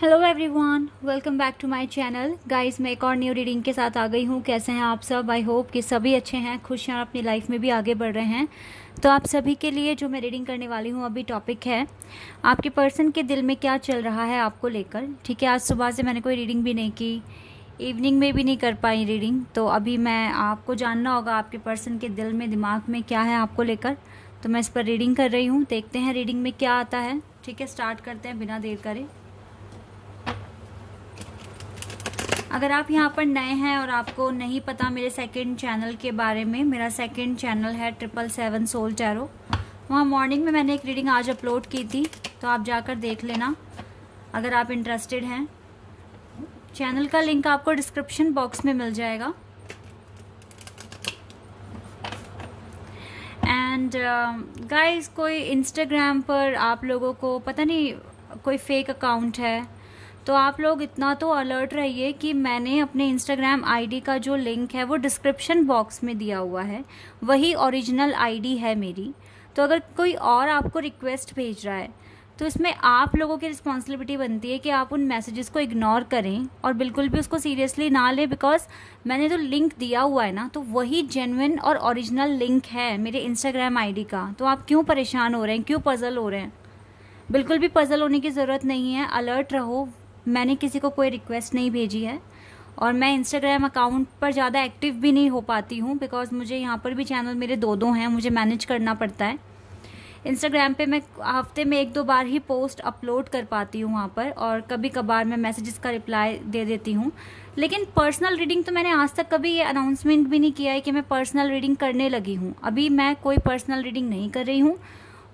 Hello everyone welcome back to my channel guys मैं एक और न्यू रीडिंग के साथ आ गई हूँ। कैसे हैं आप सब? आई होप कि सभी अच्छे हैं, खुश हैं और अपनी लाइफ में भी आगे बढ़ रहे हैं। तो आप सभी के लिए जो मैं रीडिंग करने वाली हूँ, अभी टॉपिक है, आपके पर्सन के दिल में क्या चल रहा है आपको लेकर? ठीक है, आज सुबह से मैंने कोई रीडिंग भी नहीं की इवनिंग में भी नहीं कर पाई रीडिंग तो अभी मैं, आपको जानना होगा आपके पर्सन के दिल में, दिमाग में क्या है आपको लेकर। तो मैं इस पर रीडिंग कर रही हूँ। देखते हैं रीडिंग में क्या आता है। ठीक है स्टार्ट करते हैं, बिना देर करें। अगर आप यहाँ पर नए हैं और आपको नहीं पता मेरे सेकंड चैनल के बारे में मेरा सेकंड चैनल है ट्रिपल सेवन सोल टैरो वहाँ मॉर्निंग में मैंने एक रीडिंग आज अपलोड की थी तो आप जाकर देख लेना अगर आप इंटरेस्टेड हैं। चैनल का लिंक आपको डिस्क्रिप्शन बॉक्स में मिल जाएगा। एंड गाइस uh, कोई इंस्टाग्राम पर आप लोगों को पता नहीं कोई फेक अकाउंट है तो आप लोग इतना तो अलर्ट रहिए कि मैंने अपने इंस्टाग्राम आईडी का जो लिंक है, वो डिस्क्रिप्शन बॉक्स में दिया हुआ है। वही ओरिजिनल आईडी है मेरी। तो अगर कोई और आपको रिक्वेस्ट भेज रहा है तो इसमें आप लोगों की रिस्पॉन्सिबिलिटी बनती है कि आप उन मैसेजेस को इग्नोर करें और बिल्कुल भी उसको सीरियसली ना लें बिकॉज़ मैंने जो तो लिंक दिया हुआ है ना तो वही जेनविन और ओरिजिनल लिंक है मेरे इंस्टाग्राम आईडी का। तो आप क्यों परेशान हो रहे हैं? क्यों पजल हो रहे हैं? बिल्कुल भी पजल होने की ज़रूरत नहीं है। अलर्ट रहो। मैंने किसी को कोई रिक्वेस्ट नहीं भेजी है और मैं इंस्टाग्राम अकाउंट पर ज़्यादा एक्टिव भी नहीं हो पाती हूँ बिकॉज़ मुझे यहाँ पर भी चैनल मेरे दो दो हैं, मुझे मैनेज करना पड़ता है। इंस्टाग्राम पे मैं हफ़्ते में एक दो बार ही पोस्ट अपलोड कर पाती हूँ वहाँ पर और कभी कभार मैं मैसेजेस का रिप्लाई दे देती हूँ। लेकिन पर्सनल रीडिंग तो मैंने आज तक कभी ये अनाउंसमेंट भी नहीं किया है कि मैं पर्सनल रीडिंग करने लगी हूँ। अभी मैं कोई पर्सनल रीडिंग नहीं कर रही हूँ।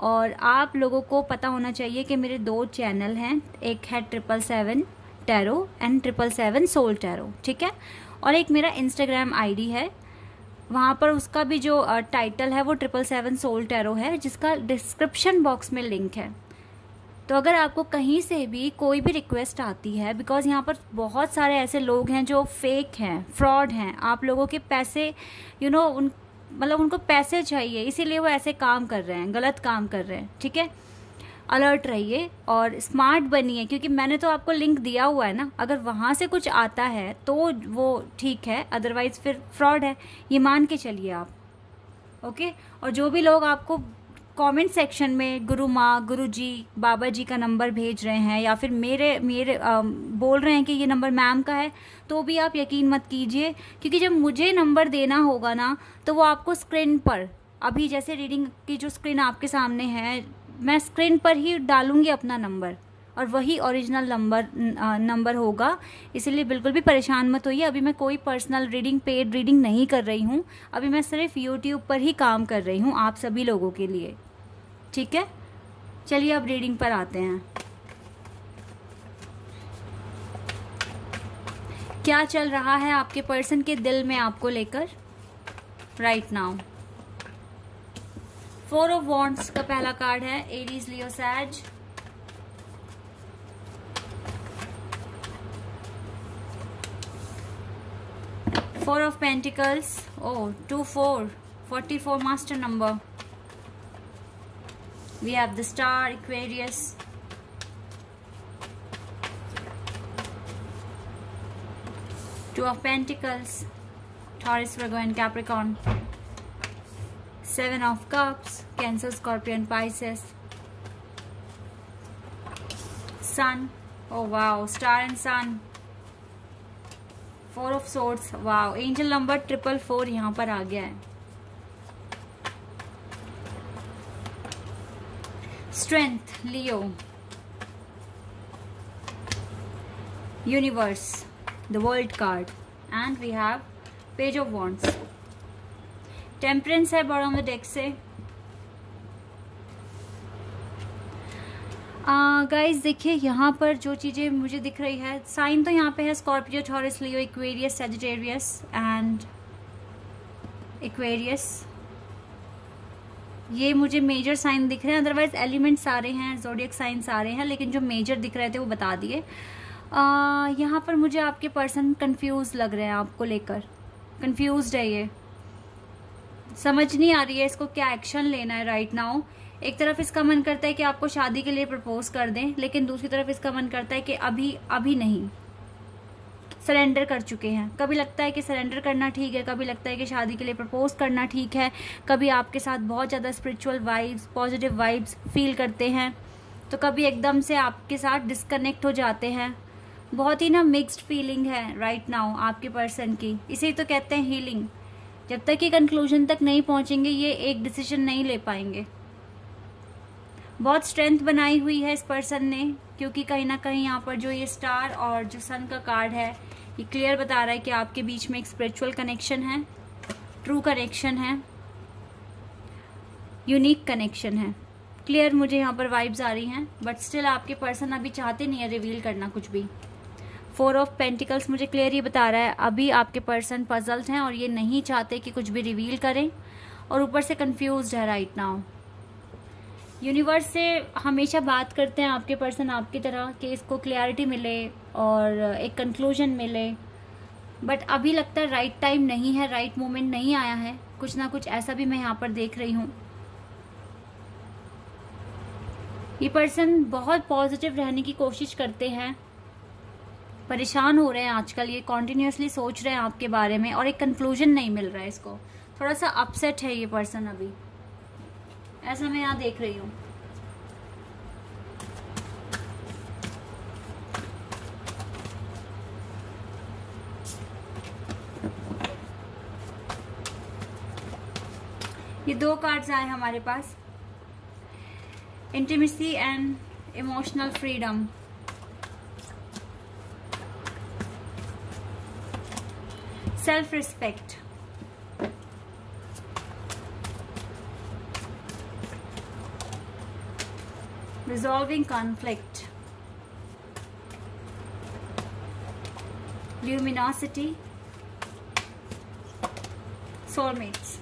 और आप लोगों को पता होना चाहिए कि मेरे दो चैनल हैं एक है triple seven tarot and triple seven soul tarot ठीक है? और एक मेरा इंस्टाग्राम आईडी है वहाँ पर उसका भी जो टाइटल है वो ट्रिपल सेवन सोल टैरो है जिसका डिस्क्रिप्शन बॉक्स में लिंक है। तो अगर आपको कहीं से भी कोई भी रिक्वेस्ट आती है बिकॉज़ यहाँ पर बहुत सारे ऐसे लोग हैं जो फेक हैं फ्रॉड हैं आप लोगों के पैसे यू you नो know, उन मतलब उनको पैसे चाहिए, इसीलिए वो ऐसे काम कर रहे हैं, गलत काम कर रहे हैं, ठीक है? अलर्ट रहिए और स्मार्ट बनिए, क्योंकि मैंने तो आपको लिंक दिया हुआ है ना, अगर वहाँ से कुछ आता है तो वो ठीक है अदरवाइज़ फिर फ्रॉड है, ये मान के चलिए आप ओके और जो भी लोग आपको कमेंट सेक्शन में गुरु माँ गुरु जी बाबा जी का नंबर भेज रहे हैं या फिर मेरे मेरे आ, बोल रहे हैं कि ये नंबर मैम का है तो भी आप यकीन मत कीजिए क्योंकि जब मुझे नंबर देना होगा ना तो वो आपको स्क्रीन पर अभी जैसे रीडिंग की जो स्क्रीन आपके सामने है मैं स्क्रीन पर ही डालूँगी अपना नंबर और वही ओरिजिनल नंबर नंबर होगा। इसीलिए बिल्कुल भी परेशान मत होइए। अभी मैं कोई पर्सनल रीडिंग पेड रीडिंग नहीं कर रही हूँ। अभी मैं सिर्फ़ यूट्यूब पर ही काम कर रही हूँ, आप सभी लोगों के लिए। ठीक है? चलिए अब रीडिंग पर आते हैं। क्या चल रहा है आपके पर्सन के दिल में आपको लेकर? Right now four of wands का पहला कार्ड है एरीज लियो सैज four of pentacles. Oh two four. 44 master number. We have the star aquarius. Two of pentacles. Taurus virgo and capricorn. Seven of cups. Cancer scorpion pisces. Sun. Oh wow. Star and sun. Four of swords wow angel number triple four यहाँ पर आ गया है. Strength Leo universe the world card and we have page of wands temperance है बड़ों में deck से. Guys देखिए, यहाँ पर जो चीज़ें मुझे दिख रही है साइन तो यहाँ पे है Scorpio Taurus Leo Aquarius Sagittarius and Aquarius ये मुझे मेजर साइन दिख रहे हैं अदरवाइज़ एलिमेंट सारे हैं जोडियक साइन सारे हैं, लेकिन जो मेजर दिख रहे थे वो बता दिए। यहाँ पर मुझे आपके पर्सन कंफ्यूज लग रहे हैं, आपको लेकर। कंफ्यूज है ये। समझ नहीं आ रही है इसको क्या एक्शन लेना है राइट right नाउ एक तरफ़ इसका मन करता है कि आपको शादी के लिए प्रपोज कर दें, लेकिन दूसरी तरफ़ इसका मन करता है कि अभी अभी नहीं। सरेंडर कर चुके हैं। कभी लगता है कि सरेंडर करना ठीक है, कभी लगता है कि शादी के लिए प्रपोज करना ठीक है, कभी आपके साथ बहुत ज़्यादा spiritual vibes positive vibes feel करते हैं तो कभी एकदम से आपके साथ डिस्कनेक्ट हो जाते हैं। बहुत ही ना मिक्स्ड फीलिंग है राइट नाउ आपके पर्सन की। इसे तो कहते हैं हीलिंग जब तक ये कंक्लूजन तक नहीं पहुँचेंगे, ये एक डिसीज़न नहीं ले पाएँगे। बहुत स्ट्रेंथ बनाई हुई है इस पर्सन ने, क्योंकि कहीं ना कहीं यहाँ पर जो ये स्टार और जो सन का कार्ड है, ये क्लियर बता रहा है कि आपके बीच में एक स्पिरिचुअल कनेक्शन है ट्रू कनेक्शन है यूनिक कनेक्शन है। क्लियर मुझे यहाँ पर वाइब्स आ रही हैं बट स्टिल आपके पर्सन अभी चाहते नहीं है रिवील करना कुछ भी। फोर ऑफ़ पेंटिकल्स मुझे क्लियर ये बता रहा है, अभी आपके पर्सन पजल्ड हैं और ये नहीं चाहते कि कुछ भी रिवील करें, और ऊपर से कन्फ्यूज़ है राइट नाउ यूनिवर्स से हमेशा बात करते हैं आपके पर्सन आपकी तरह कि इसको क्लियरिटी मिले और एक कंक्लूजन मिले। बट अभी लगता है राइट टाइम नहीं है राइट मोमेंट नहीं आया है। कुछ ना कुछ ऐसा भी मैं यहाँ पर देख रही हूँ। ये पर्सन बहुत पॉजिटिव रहने की कोशिश करते हैं। परेशान हो रहे हैं आजकल, ये कॉन्टिन्यूसली सोच रहे हैं आपके बारे में और एक कंक्लूजन नहीं मिल रहा है इसको। थोड़ा सा अपसेट है ये पर्सन अभी। ऐसा मैं यहाँ देख रही हूँ। ये दो कार्ड्स आए हमारे पास। Intimacy and emotional freedom self respect resolving conflict. Luminosity. Soulmates.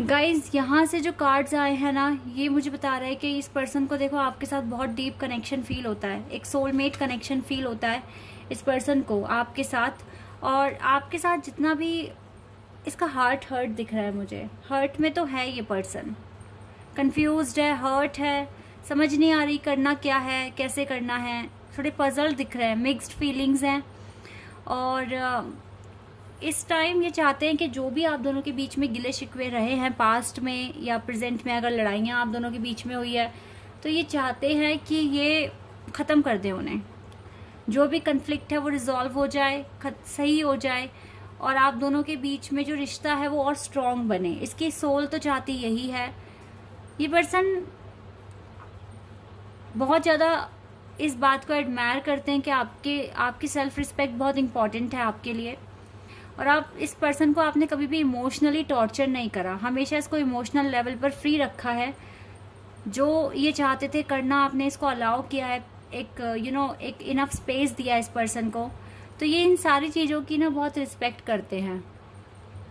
Guys यहाँ से जो कार्ड्स आए हैं ना, ये मुझे बता रहा है कि इस पर्सन को देखो, आपके साथ बहुत डीप कनेक्शन फील होता है। एक सोलमेट कनेक्शन फील होता है इस पर्सन को, आपके साथ। और आपके साथ जितना भी, इसका हार्ट हर्ट दिख रहा है मुझे। हर्ट में तो है ये पर्सन कंफ्यूज है हर्ट है, समझ नहीं आ रही करना क्या है, कैसे करना है। थोड़े पजल दिख रहे हैं मिक्स्ड फीलिंग्स हैं। और इस टाइम ये चाहते हैं कि जो भी आप दोनों के बीच में गिले शिकवे रहे हैं पास्ट में या प्रेजेंट में, अगर लड़ाइयाँ आप दोनों के बीच में हुई है तो ये चाहते हैं कि ये ख़त्म कर दें उन्हें। जो भी कन्फ्लिक्ट है वो रिजॉल्व हो जाए सही हो जाए, और आप दोनों के बीच में जो रिश्ता है वो और स्ट्रॉन्ग बने। इसकी सोल तो चाहती यही है ये पर्सन बहुत ज़्यादा इस बात को एडमायर करते हैं कि आपके आपकी सेल्फ रिस्पेक्ट बहुत इंपॉर्टेंट है आपके लिए। और आप इस पर्सन को आपने कभी भी इमोशनली टॉर्चर नहीं करा। हमेशा इसको इमोशनल लेवल पर फ्री रखा है। जो ये चाहते थे करना आपने इसको अलाउ किया है। एक यू you नो know, एक इनफ स्पेस दिया इस पर्सन को। तो ये इन सारी चीज़ों की ना बहुत रिस्पेक्ट करते हैं।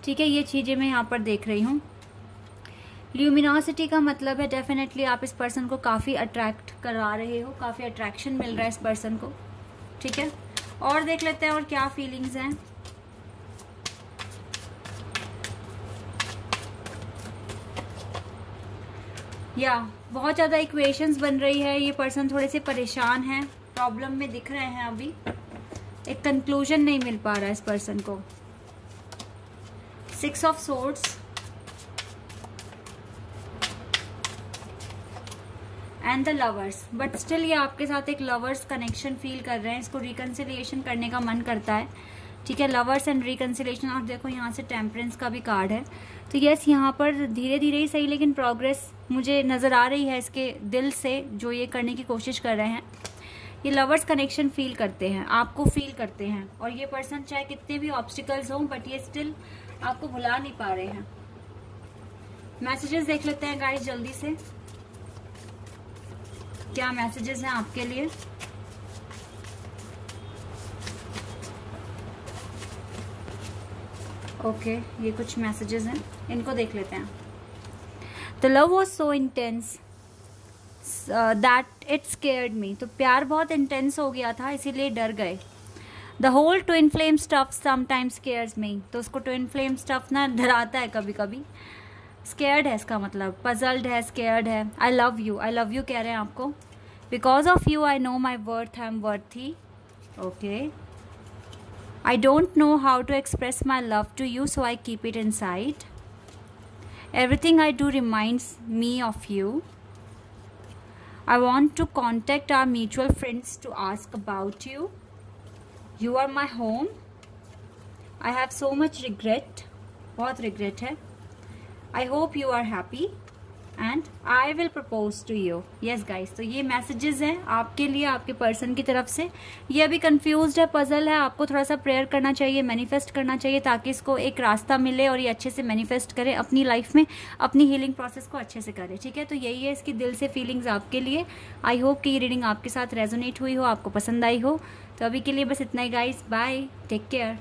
ठीक है ये चीज़ें मैं यहाँ पर देख रही हूँ। ल्यूमिनोसिटी का मतलब है डेफिनेटली आप इस पर्सन को काफ़ी अट्रैक्ट करा रहे हो, काफ़ी अट्रैक्शन मिल रहा है इस पर्सन को, ठीक है? और देख लेते हैं और क्या फीलिंग्स हैं। या बहुत ज़्यादा इक्वेशंस बन रही है, ये पर्सन थोड़े से परेशान हैं प्रॉब्लम में दिख रहे हैं अभी। एक कंक्लूजन नहीं मिल पा रहा है इस पर्सन को। Six of swords and the lovers but still ये आपके साथ एक लवर्स कनेक्शन फील कर रहे हैं। इसको रिकन्सिलियेशन करने का मन करता है। ठीक है लवर्स एंड रिकन्सिलेशन और देखो, यहाँ से टेम्परेंस का भी कार्ड है। तो यस यहाँ पर धीरे धीरे ही सही, लेकिन प्रोग्रेस मुझे नज़र आ रही है इसके दिल से, जो ये करने की कोशिश कर रहे हैं। ये लवर्स कनेक्शन फील करते हैं, आपको फील करते हैं। और ये पर्सन चाहे कितने भी ऑब्स्टिकल्स हों बट ये स्टिल आपको भुला नहीं पा रहे हैं। मैसेजेस देख लेते हैं गाइस जल्दी से। क्या मैसेजेस हैं आपके लिए? ओके okay, ये कुछ मैसेजेस हैं। इनको देख लेते हैं। The love was so intense that it scared me तो प्यार बहुत इंटेंस हो गया था इसीलिए डर गए। The whole twin flame stuff sometimes scares me तो उसको ट्विन फ्लेम स्टफ़ ना डराता है कभी कभी स्केयर्ड है इसका मतलब। पजल्ड है स्केयर्ड है। I love you I love you कह रहे हैं आपको। Because of you I know my worth I am worthy okay I don't know how to express my love to you so I keep it inside everything I do reminds me of you I want to contact our mutual friends to ask about you. You are my home. I have so much regret. बहुत regret है. I hope you are happy. And I will propose to you yes guys तो ये messages हैं आपके लिए, आपके person की तरफ़ से। ये अभी कंफ्यूज है पजल है, आपको थोड़ा सा प्रेयर करना चाहिए मैनिफेस्ट करना चाहिए, ताकि इसको एक रास्ता मिले और ये अच्छे से मैनिफेस्ट करे अपनी लाइफ में, अपनी हीलिंग प्रोसेस को अच्छे से करे, ठीक है? तो यही है इसकी दिल से फीलिंग्स आपके लिए। आई होप कि ये रीडिंग आपके साथ रेजोनेट हुई हो, आपको पसंद आई हो। तो अभी के लिए बस इतना ही गाइज़ बाय टेक केयर